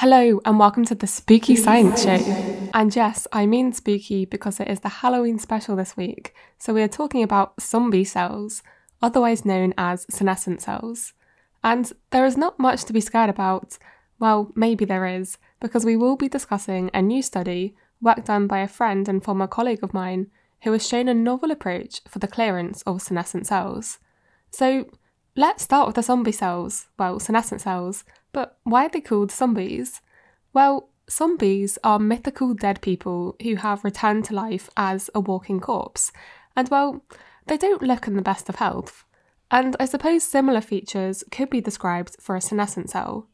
Hello, and welcome to the Spooky Science Show. And yes, I mean spooky because it is the Halloween special this week, so we are talking about zombie cells, otherwise known as senescent cells. And there is not much to be scared about. Well, maybe there is, because we will be discussing a new study, work done by a friend and former colleague of mine, who has shown a novel approach for the clearance of senescent cells. So, let's start with the zombie cells, well, senescent cells, but why are they called zombies? Well, zombies are mythical dead people who have returned to life as a walking corpse, and well, they don't look in the best of health. And I suppose similar features could be described for a senescent cell.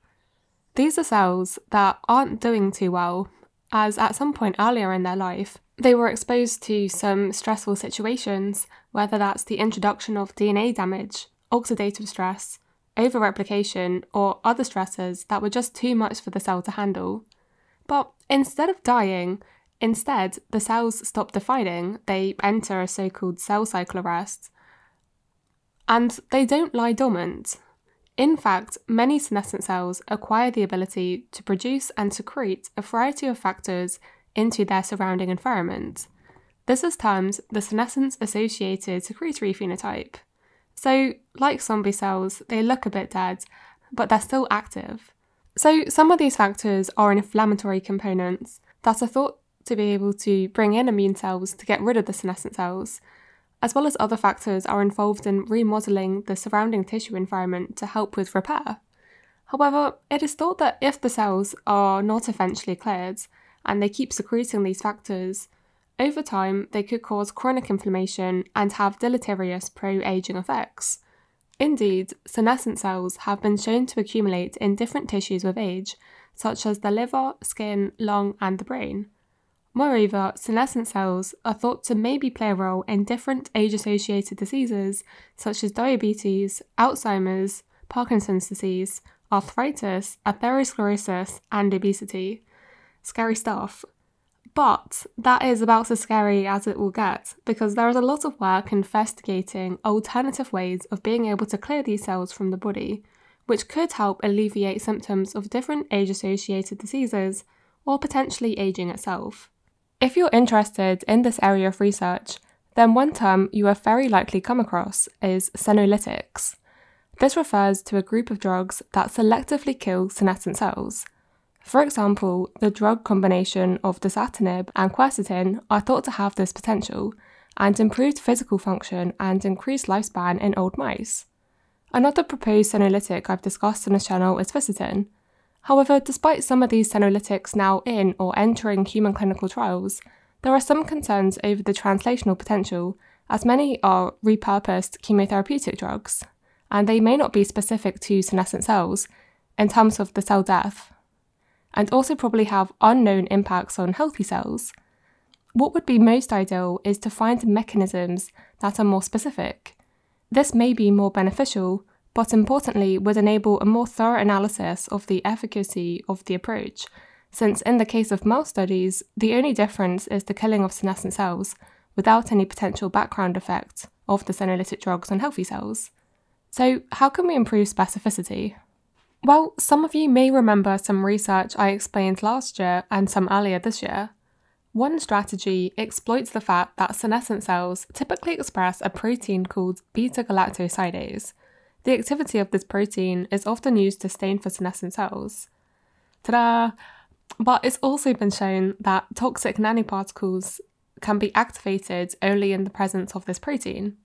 These are cells that aren't doing too well, as at some point earlier in their life, they were exposed to some stressful situations, whether that's the introduction of DNA damage, oxidative stress, overreplication, or other stresses that were just too much for the cell to handle. But instead of dying, instead the cells stop dividing, they enter a so called cell cycle arrest, and they don't lie dormant. In fact, many senescent cells acquire the ability to produce and secrete a variety of factors into their surrounding environment. This is termed the senescence associated secretory phenotype. So, like zombie cells, they look a bit dead, but they're still active. So, some of these factors are inflammatory components that are thought to be able to bring in immune cells to get rid of the senescent cells, as well as other factors are involved in remodeling the surrounding tissue environment to help with repair. However, it is thought that if the cells are not eventually cleared and they keep secreting these factors, over time they could cause chronic inflammation and have deleterious pro aging effects. Indeed, senescent cells have been shown to accumulate in different tissues with age, such as the liver, skin, lung, and the brain. Moreover, senescent cells are thought to maybe play a role in different age associated diseases such as diabetes, Alzheimer's, Parkinson's disease, arthritis, atherosclerosis, and obesity. Scary stuff. But that is about as scary as it will get because there is a lot of work investigating alternative ways of being able to clear these cells from the body, which could help alleviate symptoms of different age associated diseases or potentially aging itself. If you're interested in this area of research, then one term you have very likely come across is senolytics. This refers to a group of drugs that selectively kill senescent cells. For example, the drug combination of dasatinib and quercetin are thought to have this potential and improved physical function and increased lifespan in old mice. Another proposed senolytic I've discussed on this channel is quercetin, However, despite some of these senolytics now in or entering human clinical trials, there are some concerns over the translational potential, as many are repurposed chemotherapeutic drugs, and they may not be specific to senescent cells in terms of the cell death, and also probably have unknown impacts on healthy cells. What would be most ideal is to find mechanisms that are more specific. This may be more beneficial but importantly would enable a more thorough analysis of the efficacy of the approach, since in the case of mouse studies, the only difference is the killing of senescent cells without any potential background effect of the senolytic drugs on healthy cells. So, how can we improve specificity? Well, some of you may remember some research I explained last year and some earlier this year. One strategy exploits the fact that senescent cells typically express a protein called beta galactosidase, the activity of this protein is often used to stain for senescent cells. Ta-da! But it's also been shown that toxic nanoparticles can be activated only in the presence of this protein.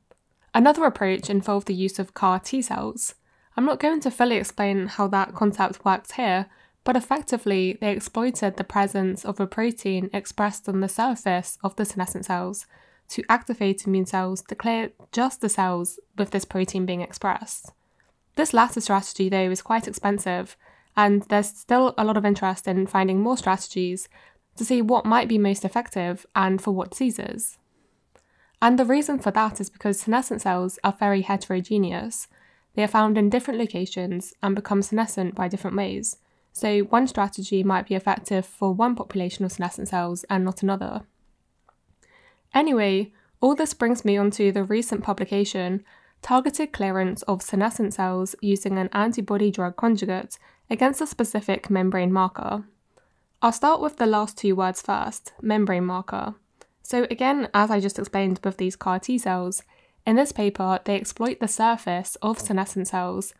Another approach involved the use of CAR T cells. I'm not going to fully explain how that concept works here, but effectively they exploited the presence of a protein expressed on the surface of the senescent cells to activate immune cells to clear just the cells with this protein being expressed. This latter strategy, though, is quite expensive, and there's still a lot of interest in finding more strategies to see what might be most effective and for what diseases. And the reason for that is because senescent cells are very heterogeneous. They are found in different locations and become senescent by different ways. So, one strategy might be effective for one population of senescent cells and not another. Anyway, all this brings me onto the recent publication Targeted Clearance of Senescent Cells Using an Antibody Drug Conjugate against a specific membrane marker. I'll start with the last two words first membrane marker. So, again, as I just explained with these CAR T cells, in this paper they exploit the surface of senescent cells,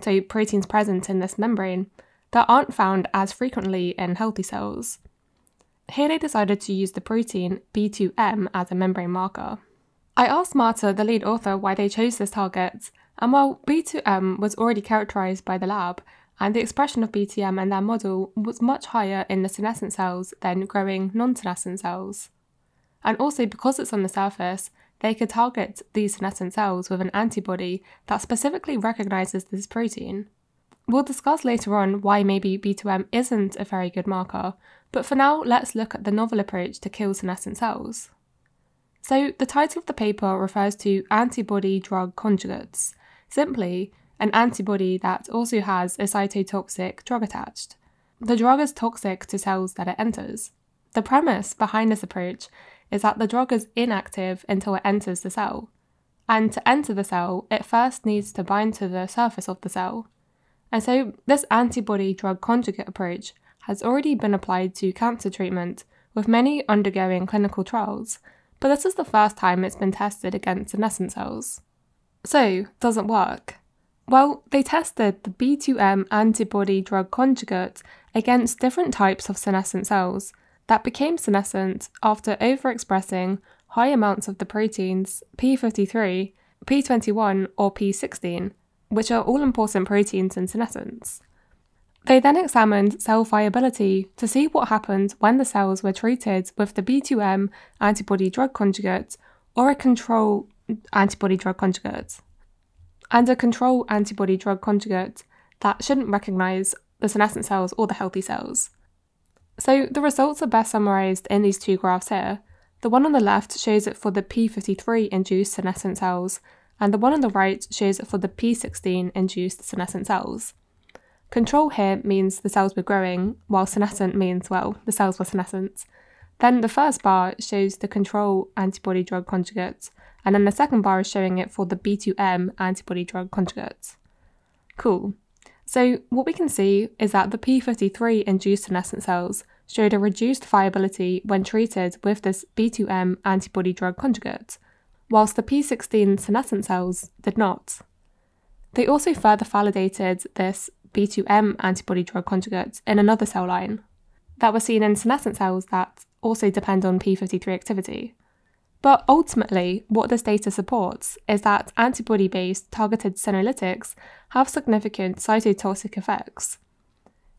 so proteins present in this membrane, that aren't found as frequently in healthy cells. Here they decided to use the protein B2M as a membrane marker. I asked Marta, the lead author, why they chose this target, and while B2M was already characterized by the lab, and the expression of B2M in their model was much higher in the senescent cells than growing non senescent cells. And also, because it's on the surface, they could target these senescent cells with an antibody that specifically recognizes this protein. We'll discuss later on why maybe B2M isn't a very good marker, but for now, let's look at the novel approach to kill senescent cells. So, the title of the paper refers to antibody drug conjugates. Simply, an antibody that also has a cytotoxic drug attached. The drug is toxic to cells that it enters. The premise behind this approach is that the drug is inactive until it enters the cell. And to enter the cell, it first needs to bind to the surface of the cell. And so, this antibody drug conjugate approach has already been applied to cancer treatment, with many undergoing clinical trials, but this is the first time it's been tested against senescent cells. So, does it work? Well, they tested the B2M antibody drug conjugate against different types of senescent cells that became senescent after overexpressing high amounts of the proteins P53, P21, or P16, which are all important proteins in senescence. They then examined cell viability to see what happened when the cells were treated with the B2M antibody drug conjugate or a control antibody drug conjugate. And a control antibody drug conjugate that shouldn't recognise the senescent cells or the healthy cells. So the results are best summarised in these two graphs here. The one on the left shows it for the P53 induced senescent cells, and the one on the right shows it for the P16 induced senescent cells. Control here means the cells were growing, while senescent means, well, the cells were senescent. Then the first bar shows the control antibody drug conjugate, and then the second bar is showing it for the B2M antibody drug conjugate. Cool. So what we can see is that the P53 induced senescent cells showed a reduced viability when treated with this B2M antibody drug conjugate, whilst the P16 senescent cells did not. They also further validated this B2M antibody drug conjugate in another cell line that were seen in senescent cells that also depend on P53 activity. But ultimately, what this data supports is that antibody based targeted senolytics have significant cytotoxic effects.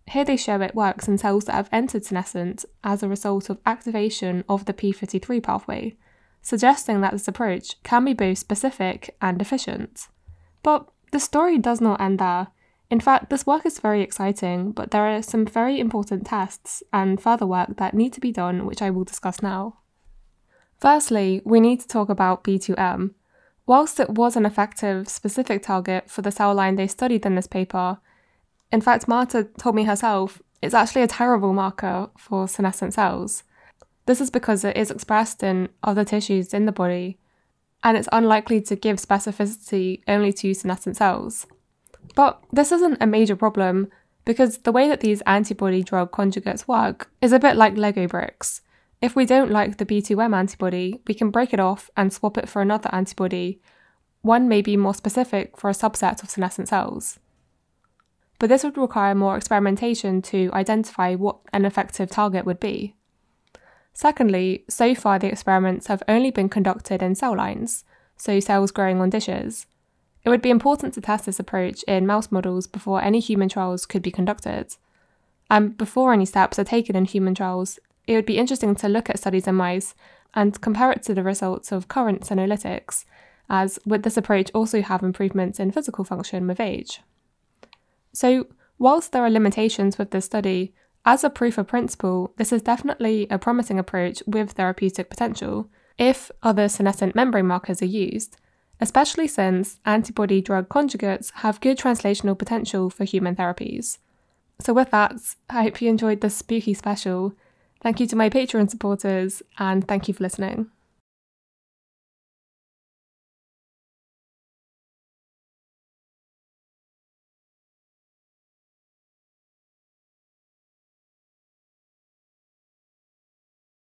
Here they show it works in cells that have entered senescent as a result of activation of the P53 pathway, suggesting that this approach can be both specific and efficient. But the story does not end there. In fact, this work is very exciting, but there are some very important tests and further work that need to be done, which I will discuss now. Firstly, we need to talk about B2M. Whilst it was an effective, specific target for the cell line they studied in this paper, in fact, Marta told me herself it's actually a terrible marker for senescent cells. This is because it is expressed in other tissues in the body, and it's unlikely to give specificity only to senescent cells. But this isn't a major problem because the way that these antibody drug conjugates work is a bit like Lego bricks. If we don't like the B2M antibody, we can break it off and swap it for another antibody. One may be more specific for a subset of senescent cells. But this would require more experimentation to identify what an effective target would be. Secondly, so far the experiments have only been conducted in cell lines, so cells growing on dishes. It would be important to test this approach in mouse models before any human trials could be conducted. And before any steps are taken in human trials, it would be interesting to look at studies in mice and compare it to the results of current senolytics, as would this approach also have improvements in physical function with age? So, whilst there are limitations with this study, as a proof of principle, this is definitely a promising approach with therapeutic potential if other senescent membrane markers are used, especially since antibody drug conjugates have good translational potential for human therapies. So, with that, I hope you enjoyed this spooky special. Thank you to my Patreon supporters, and thank you for listening.